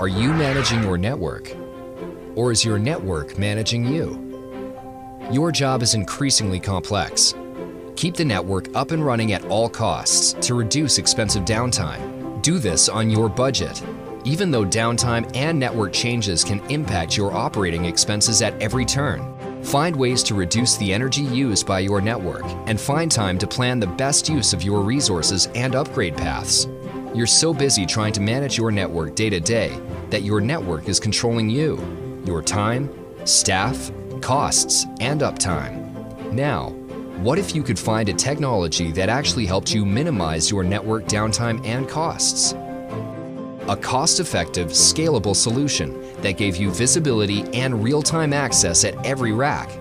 Are you managing your network? Or is your network managing you? Your job is increasingly complex. Keep the network up and running at all costs to reduce expensive downtime. Do this on your budget. Even though downtime and network changes can impact your operating expenses at every turn, find ways to reduce the energy used by your network and find time to plan the best use of your resources and upgrade paths. You're so busy trying to manage your network day to day that your network is controlling you, your time, staff, costs, and uptime. Now, what if you could find a technology that actually helped you minimize your network downtime and costs? A cost-effective, scalable solution that gave you visibility and real-time access at every rack.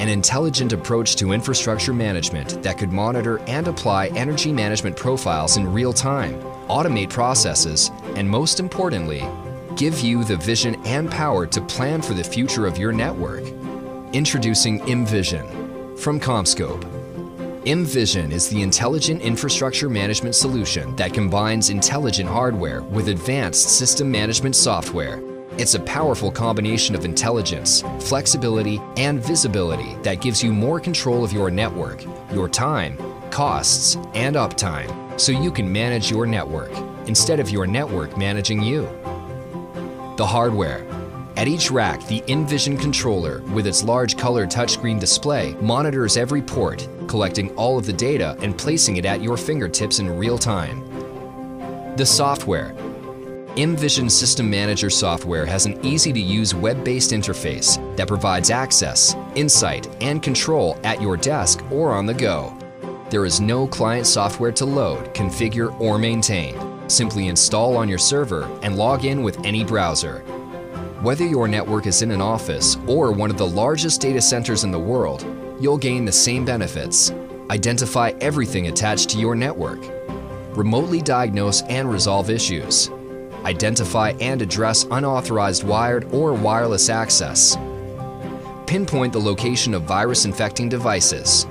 An intelligent approach to infrastructure management that could monitor and apply energy management profiles in real time, automate processes, and most importantly, give you the vision and power to plan for the future of your network. Introducing ImVision from CommScope. ImVision is the intelligent infrastructure management solution that combines intelligent hardware with advanced system management software. It's a powerful combination of intelligence, flexibility, and visibility that gives you more control of your network, your time, costs, and uptime so you can manage your network instead of your network managing you. The hardware at each rack, the ImVision controller, with its large color touchscreen display, monitors every port, collecting all of the data and placing it at your fingertips in real time. The software. ImVision System Manager software has an easy-to-use web-based interface that provides access, insight, and control at your desk or on the go. There is no client software to load, configure, or maintain. Simply install on your server and log in with any browser. Whether your network is in an office or one of the largest data centers in the world, you'll gain the same benefits. Identify everything attached to your network. Remotely diagnose and resolve issues. Identify and address unauthorized wired or wireless access. Pinpoint the location of virus-infecting devices.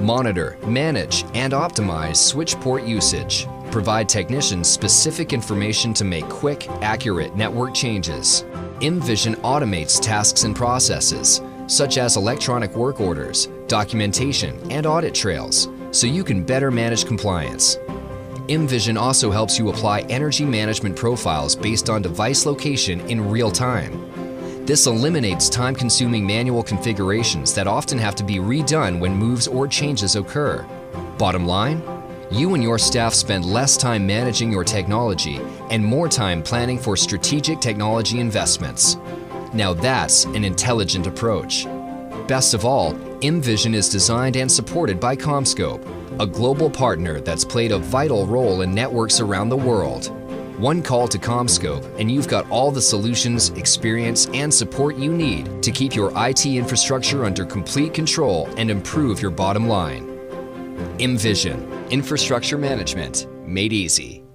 Monitor, manage, and optimize switch port usage. Provide technicians specific information to make quick, accurate network changes. ImVision automates tasks and processes, such as electronic work orders, documentation, and audit trails, so you can better manage compliance. ImVision also helps you apply energy management profiles based on device location in real time. This eliminates time-consuming manual configurations that often have to be redone when moves or changes occur. Bottom line, you and your staff spend less time managing your technology and more time planning for strategic technology investments. Now that's an intelligent approach. Best of all, ImVision is designed and supported by CommScope, a global partner that's played a vital role in networks around the world. One call to CommScope, and you've got all the solutions, experience, and support you need to keep your IT infrastructure under complete control and improve your bottom line. ImVision, infrastructure management made easy.